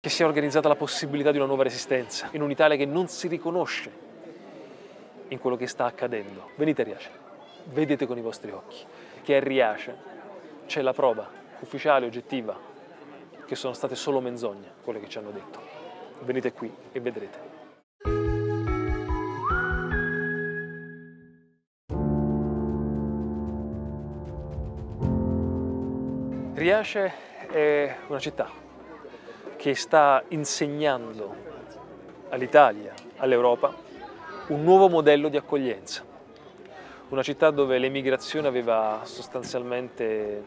che sia organizzata la possibilità di una nuova resistenza in un'Italia che non si riconosce in quello che sta accadendo. Venite a Riace, vedete con i vostri occhi che a Riace c'è la prova ufficiale, oggettiva, che sono state solo menzogne quelle che ci hanno detto. Venite qui e vedrete. Riace è una città che sta insegnando all'Italia, all'Europa, un nuovo modello di accoglienza. Una città dove l'emigrazione aveva sostanzialmente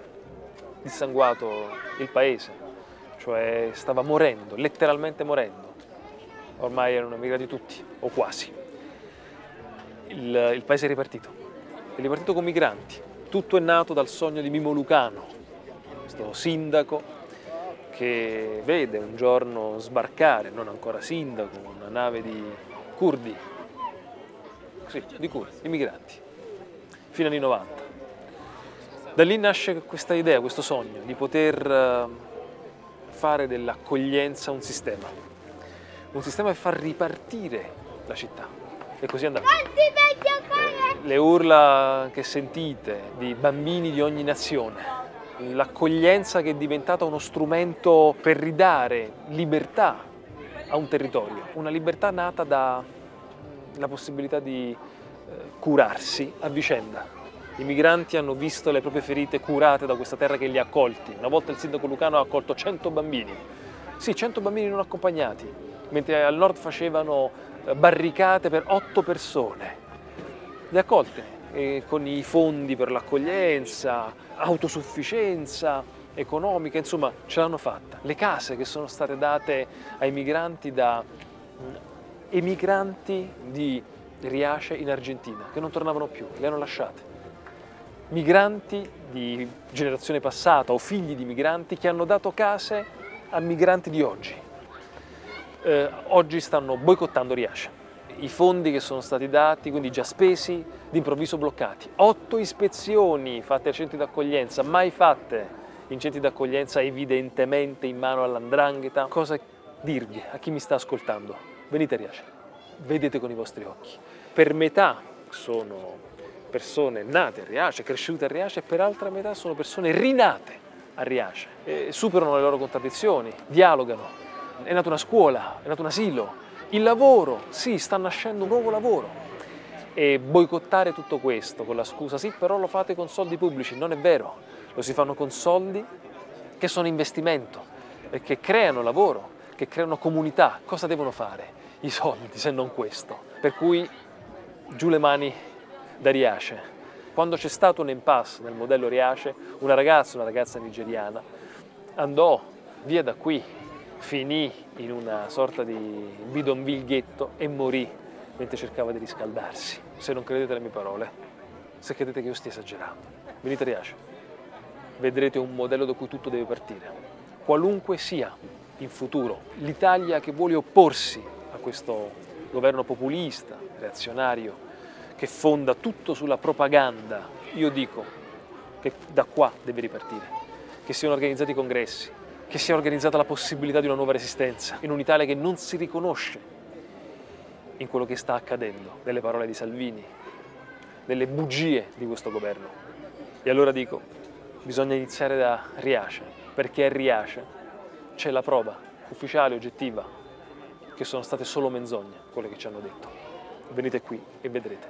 dissanguato il paese, cioè stava morendo, letteralmente morendo. Ormai erano emigrati tutti, o quasi. Il, il paese è ripartito, è ripartito con migranti. Tutto è nato dal sogno di Mimo Lucano, questo sindaco che vede un giorno sbarcare, non ancora sindaco, una nave di curdi, sì, di curdi, di migranti, fino agli anni 90. Da lì nasce questa idea, questo sogno di poter eh, fare dell'accoglienza un sistema, un sistema che fa ripartire la città. E così è andato. Eh, le urla che sentite di bambini di ogni nazione, l'accoglienza che è diventata uno strumento per ridare libertà a un territorio, una libertà nata dalla possibilità di eh, curarsi a vicenda. I migranti hanno visto le proprie ferite curate da questa terra che li ha accolti. Una volta il sindaco Lucano ha accolto 100 bambini, sì, 100 bambini non accompagnati, mentre al nord facevano eh, barricate per 8 persone. Le ha accolte eh, con i fondi per l'accoglienza, autosufficienza economica, insomma ce l'hanno fatta. Le case che sono state date ai migranti da mm, emigranti di Riace in Argentina, che non tornavano più, le hanno lasciate. Migranti di generazione passata o figli di migranti che hanno dato case a migranti di oggi. Eh, oggi stanno boicottando Riace i fondi che sono stati dati, quindi già spesi, d'improvviso bloccati. Otto ispezioni fatte ai centri d'accoglienza, mai fatte in centri d'accoglienza evidentemente in mano all'andrangheta. Cosa dirvi a chi mi sta ascoltando? Venite a Riace, vedete con i vostri occhi. Per metà sono persone nate a Riace, cresciute a Riace e per altra metà sono persone rinate a Riace. E superano le loro contraddizioni, dialogano. È nata una scuola, è nato un asilo, il lavoro, sì, sta nascendo un nuovo lavoro. E boicottare tutto questo con la scusa, sì, però lo fate con soldi pubblici, non è vero, lo si fanno con soldi che sono investimento e che creano lavoro, che creano comunità. Cosa devono fare i soldi se non questo? Per cui giù le mani da Riace. Quando c'è stato un impasse nel modello Riace, una ragazza, una ragazza nigeriana, andò via da qui finì in una sorta di bidonville ghetto e morì mentre cercava di riscaldarsi. Se non credete alle mie parole, se credete che io stia esagerando, venite a Riace, vedrete un modello da cui tutto deve partire. Qualunque sia in futuro l'Italia che vuole opporsi a questo governo populista, reazionario, che fonda tutto sulla propaganda, io dico che da qua deve ripartire, che siano organizzati congressi, che sia organizzata la possibilità di una nuova resistenza in un'Italia che non si riconosce in quello che sta accadendo, nelle parole di Salvini, nelle bugie di questo governo. E allora dico, bisogna iniziare da Riace, perché a Riace c'è la prova ufficiale, oggettiva, che sono state solo menzogne quelle che ci hanno detto. Venite qui e vedrete.